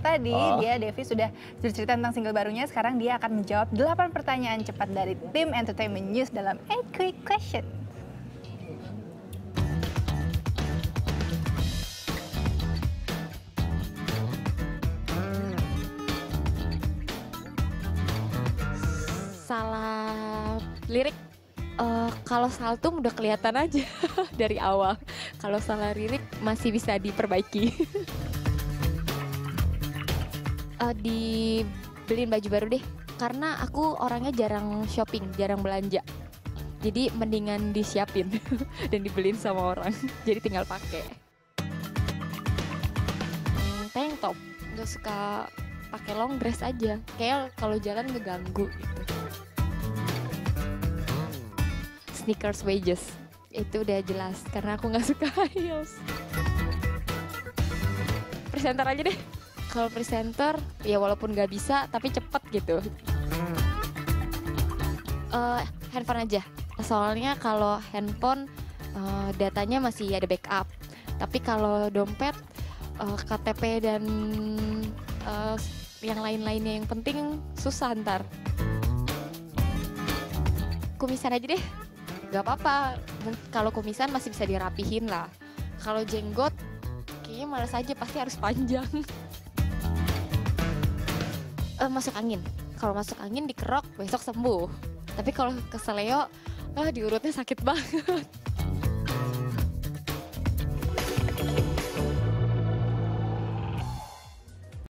Tadi Oh. dia Devi sudah cerita tentang single barunya, sekarang dia akan menjawab 8 pertanyaan cepat dari tim Entertainment News dalam 8 Quick Question. Salah lirik eh, kalau saltum udah kelihatan aja dari awal. Kalau salah lirik masih bisa diperbaiki. Eh, dibeliin baju baru deh karena aku orangnya jarang shopping, jarang belanja. Jadi mendingan disiapin dan dibeliin sama orang. Jadi tinggal pakai. Tank top, nggak suka pakai long dress aja. Kayak kalau jalan ngeganggu gitu. Sneakers wedges itu udah jelas karena aku nggak suka heels. Presenter aja deh. Kalau presenter ya walaupun nggak bisa tapi cepet gitu. Eh, handphone aja. Soalnya kalau handphone eh, datanya masih ada backup. Tapi kalau dompet, eh, KTP dan eh, yang lain-lainnya yang penting susah ntar. Kumisan aja deh. Gak apa-apa. Kalau kumisan masih bisa dirapihin lah. Kalau jenggot, kayaknya malas aja pasti harus panjang. Eh, masuk angin. Kalau masuk angin dikerok besok sembuh. Tapi kalau keseleo, ah diurutnya sakit banget.